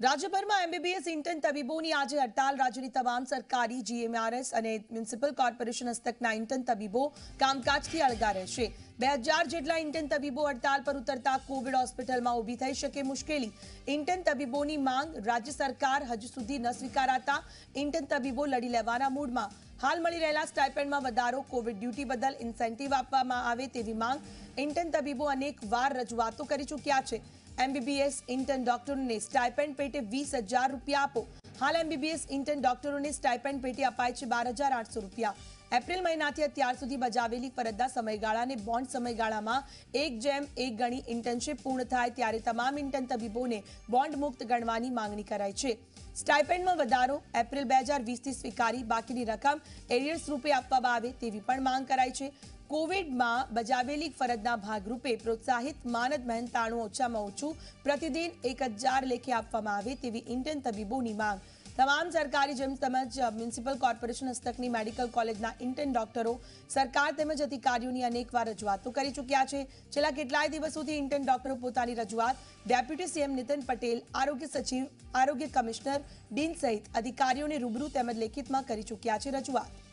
રાજ્યભરમાં MBBS intern તબીબોની આજે હડતાલ. રાજ્યની તમામ સરકારી જીએમઆરએસ અને મ્યુનિસિપલ કોર્પોરેશન હસ્તકના ઇન્ટર્ન તબીબો કામકાજથી અળગા રહેશે. બે હજાર જેટલા ઇન્ટર્ન તબીબો હડતાલ પર ઉતરતા કોવિડ હોસ્પિટલમાં ઊભી થઈ શકે મુશ્કેલી. ઇન્ટર્ન તબીબોની માંગ રાજ્ય સરકાર હજુ સુધી ન સ્વીકારાતા ઇન્ટર્ન તબીબો લડી લેવાના મૂડમાં. હાલ મળી રહેલા સ્ટાઇપેન્ડમાં વધારો કોવિડ ડ્યુટી બદલ ઇન્સેન્ટિવ આપવામાં આવે તેવી માંગ ઇન્ટર્ન તબીબો અનેક વાર રજૂઆતો કરી ચૂક્યા છે. એમબીબીએસ ઇન્ટર્ન ડોક્ટરોને સ્ટાઇપેન્ડ પેટે વીસ હજાર રૂપિયા આપો. હાલ એમબીબીએસ ઇન્ટર્ન ડોક્ટરોને સ્ટાઇપેન્ડ પેટે અપાય છે બાર હજાર આઠસો રૂપિયા. એપ્રિલ મહિનાથી અત્યાર સુધી બજાવેલી ફરજના સમયગાળાને બોન્ડ સમયગાળામાં એક જેમ એક ગણી ઇન્ટર્નશીપ પૂર્ણ થાય ત્યારે તમામ ઇન્ટર્ન તબીબોને બોન્ડ મુક્ત ગણવાની માંગણી કરાઈ છે. સ્ટાઇપેન્ડમાં વધારો એપ્રિલ બે હજાર વીસથી સ્વીકારી બાકીની રકમ એરિયર્સ રૂપે આપવામાં આવે તેવી પણ માંગ કરાઈ છે. કોવિડમાં બજાવેલી ફરજના ભાગરૂપે પ્રોત્સાહિત માનદ મહેનતાણું ઓછામાં ઓછું પ્રતિદિન એક હજાર લેખે આપવામાં આવે તેવી ઇન્ડિયન તબીબોની માંગ. તમામ સરકારી જેમ તેમજ મ્યુનિસિપલ કોર્પોરેશન હસ્તકની મેડિકલ કોલેજના ઇન્ટર્ન ડોક્ટરો, સરકાર તેમજ અધિકારીઓની અનેકવાર રજૂઆતો કરી ચૂક્યા છે. છેલ્લા કેટલાય દિવસોથી ઇન્ટર્ન ડોક્ટરો પોતાની રજૂઆત ડેપ્યુટી સીએમ નીતિન પટેલ, આરોગ્ય સચિવ, આરોગ્ય કમિશનર ડીન સહિત અધિકારીઓને રૂબરૂ તેમજ લેખિતમાં કરી ચૂક્યા છે રજૂઆત.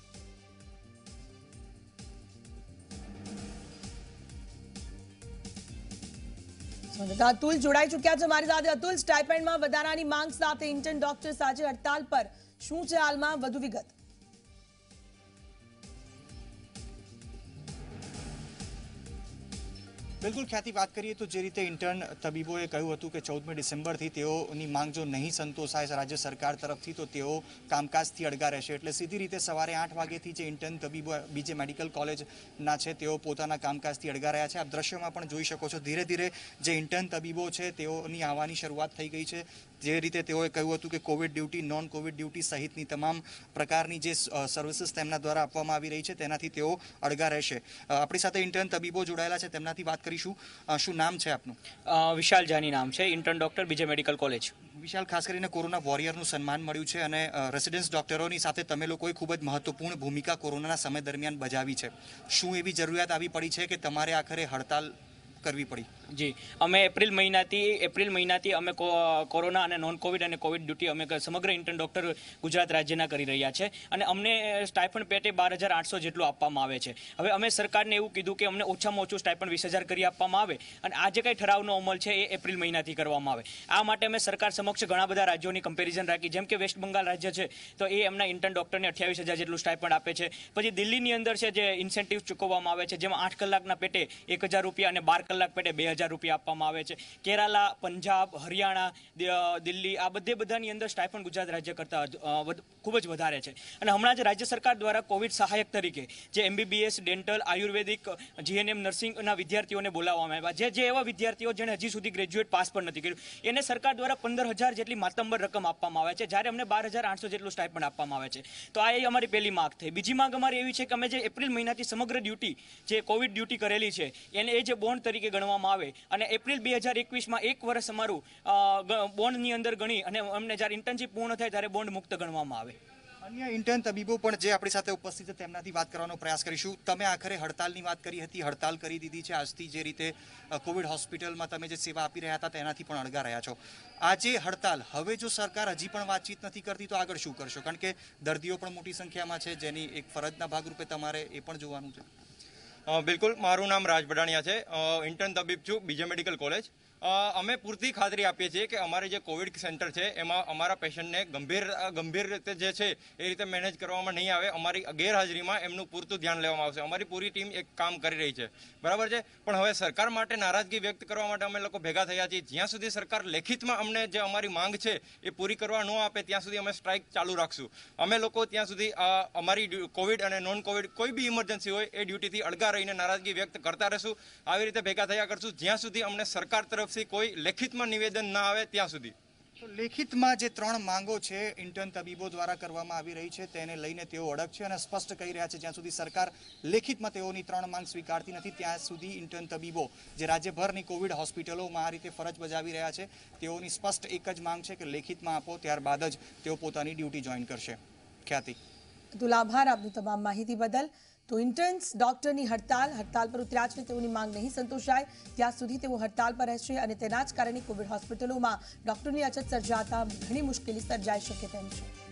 અતુલ જોડાઈ ચુક્યા છે મારી સાથે. અતુલ સ્ટાઇપેન્ડમાં વધારાની માંગ સાથે ઇન્ટર્ન ડોક્ટર્સ આજે હડતાલ પર. શું છે હાલમાં? વધુ વિગત. બિલકુલ ખ્યાતિ વાત કરીએ તો જે રીતે ઇન્ટર્ન તબીબોએ કહ્યું હતું કે ચૌદમી ડિસેમ્બરથી તેઓની માંગ જો નહીં સંતોષાય રાજ્ય સરકાર તરફથી, તો તેઓ કામકાજથી અડગા રહેશે. એટલે સીધી રીતે સવારે આઠ વાગ્યાથી જે ઇન્ટર્ન તબીબો બીજે મેડિકલ કોલેજના છે, તેઓ પોતાના કામકાજથી અડગા રહ્યા છે. આપ દ્રશ્યમાં પણ જોઈ શકો છો, ધીરે ધીરે જે ઇન્ટર્ન તબીબો છે, તેઓની આવવાની શરૂઆત થઈ ગઈ છે. જે રીતે તેઓએ કહ્યું હતું કે COVID duty non COVID duty સહિતની તમામ પ્રકારની જે સર્વિસીસ તેમના દ્વારા આપવામાં આવી રહી છે, તેનાથી તેઓ અડગા રહેશે. આપણી સાથે ઇન્ટર્ન તબીબો જોડાયેલા છે, તેમનાથી વાત કરીશું. શું નામ છે આપનું? વિશાલ જાની નામ છે. Intern doctor BJ medical college Vishal ખાસ કરીને કોરોના વોરિયરનું સન્માન મળ્યું છે અને રેસિડેન્સ ડોક્ટરોની સાથે તમે લોકોએ ખૂબ જ મહત્વપૂર્ણ ભૂમિકા કોરોનાના સમય દરમિયાન બજાવી છે. શું એવી જરૂરિયાત આવી પડી છે કે તમારે આખરે હડતાલ કરવી પડી. જી. અમે એપ્રિલ મહિનાથી એપ્રિલ મહિનાથી અમે કોરોના અને નોન કોવિડ અને કોવિડ ડ્યુટી અમે સમગ્ર ઇન્ટર્ન ડોક્ટર ગુજરાત રાજ્યના કરી રહ્યા છે. અને અમને સ્ટાઇફન પેટે બાર હજાર આઠસો જેટલું આપવામાં આવે છે. હવે અમે સરકારને એવું કીધું કે અમને ઓછામાં ઓછું સ્ટાઇફન વીસ હજાર કરી આપવામાં આવે અને આ જે કંઈ ઠરાવનો અમલ છે એ એપ્રિલ મહિનાથી કરવામાં આવે. આ માટે અમે સરકાર સમક્ષ ઘણા બધા રાજ્યોની કમ્પેરિઝન રાખી. જેમ કે વેસ્ટ બંગાળ રાજ્ય છે, તો એ એમના ઇન્ટર્ન ડોક્ટરને અઠ્યાવીસ હજાર જેટલું સ્ટાઇપન્ડ આપે છે. પછી દિલ્હીની અંદર છે જે ઇન્સેન્ટિવ ચૂકવવામાં આવે છે, જેમાં આઠ કલાકના પેટે એક હજાર રૂપિયા અને બાર કલાક પેટે બે હજાર રૂપિયા આપવામાં આવે છે. કેરાલા, પંજાબ, હરિયાણા દિલ્હી આ બધે બધાની અંદર સ્ટાઇફન ગુજરાત રાજ્ય કરતાં ખૂબ જ વધારે છે. અને હમણાં જ રાજ્ય સરકાર દ્વારા કોવિડ સહાયક તરીકે જે એમબીબીએસ ડેન્ટલ આયુર્વેદિક જીએનએમ નર્સિંગના વિદ્યાર્થીઓને બોલાવવામાં આવ્યા. જે જે એવા વિદ્યાર્થીઓ જેણે હજી સુધી ગ્રેજ્યુએટ પાસ પણ નથી કર્યું, એને સરકાર દ્વારા પંદર હજાર જેટલી માતંબર રકમ આપવામાં આવે છે. જ્યારે અમને બાર હજાર આઠસો જેટલું સ્ટાઇફન આપવામાં આવે છે. તો આ એ અમારી પહેલી માગ થઈ. બીજી માગ અમારી એવી છે કે અમે જે એપ્રિલ મહિનાથી સમગ્ર ડ્યુટી જે કોવિડ ડ્યુટી કરેલી છે, એને એ જે બોન્ડ તરીકે ગણવામાં આવે. અને એપ્રિલ બે હજાર એકવીસમાં એક વર્ષ અમારું બોન્ડની અંદર ગણી અને અમને જ્યારે ઇન્ટર્નશીપ પૂર્ણ થાય ત્યારે બોન્ડ મુક્ત ગણવામાં આવે. અન્ય ઇન્ટર્ન તબીબો પણ જે આપણી સાથે ઉપસ્થિત છે તેમનાથી વાત કરવાનો પ્રયાસ કરીશું. તમે આખરે હડતાલની વાત કરી હતી, હડતાલ કરી દીધી છે. આજથી જે રીતે કોવિડ હોસ્પિટલમાં તમે જે સેવા આપી રહ્યા હતા તેનાથી પણ અળગા રહ્યા છો. આજે હડતાલ, હવે જો સરકાર હજી પણ વાતચીત નથી કરતી, તો આગળ શું કરશો? કારણ કે દર્દીઓ પણ મોટી સંખ્યામાં છે, જેની એક ફરજના ભાગરૂપે તમારે એ પણ જોવાનું છે. બિલકુલ મારું નામ રાજ બડાણિયા છે. ઇન્ટર્ન તબીબ છું બીજે મેડિકલ કોલેજ અમે પૂરતી ખાતરી આપીએ છીએ કે અમારે જે કોવિડ સેન્ટર છે, એમાં અમારા પેશન્ટને ગંભીર ગંભીર રીતે જે છે, એ રીતે મેનેજ કરવામાં નહીં આવે. અમારી ગેરહાજરીમાં એમનું પૂરતું ધ્યાન લેવામાં આવશે. અમારી પૂરી ટીમ એક કામ કરી રહી છે. બરાબર છે? પણ હવે સરકાર માટે નારાજગી વ્યક્ત કરવા માટે અમે લોકો ભેગા થયા છીએ. જ્યાં સુધી સરકાર લેખિતમાં અમને જે અમારી માંગ છે, એ પૂરી કરવા ન આપે, ત્યાં સુધી અમે સ્ટ્રાઇક ચાલુ રાખશું. અમે લોકો ત્યાં સુધી અમારી કોવિડ અને નોન કોવિડ કોઈ બી ઇમરજન્સી હોય, એ ડ્યુટીથી અળગા રહીને નારાજગી વ્યક્ત કરતા રહેશું. આવી રીતે ભેગા થયા કરશું. જ્યાં સુધી અમને સરકાર તરફથી કોઈ લેખિતમાં નિવેદન ના આવે ત્યાં સુધી. તો લેખિતમાં જે ત્રણ માંગો છે ઇન્ટર્ન તબીબો દ્વારા કરવામાં આવી રહી છે, તેને લઈને તેઓ અડગ છે અને સ્પષ્ટ કહી રહ્યા છે, જ્યાં સુધી સરકાર લેખિતમાં તેઓની ત્રણ માંગ સ્વીકારતી નથી, ત્યાં સુધી ઇન્ટર્ન તબીબો જે રાજ્યભરની કોવિડ હોસ્પિટલોમાં આ રીતે ફરજ બજાવી રહ્યા છે, તેઓની સ્પષ્ટ એક જ માંગ છે કે લેખિતમાં આપો, ત્યારબાદ જ તેઓ પોતાની ડ્યુટી જોઈન કરશે. ખ્યાતિ. અતુલ આભાર આપનું તમામ માહિતી બદલ. તો ઇન્ટર્ન્સ ડોક્ટરની હડતાલ હડતાલ પર ઉતર્યા છે તેઓની માંગ નહીં સંતોષાય. ત્યાં સુધી તેઓ હડતાલ પર રહેશે અને તેના જ કારણે કોવિડ હોસ્પિટલોમાં ડોક્ટરની અછત સર્જાતા ઘણી મુશ્કેલી સર્જાઈ શકે તેમ છે.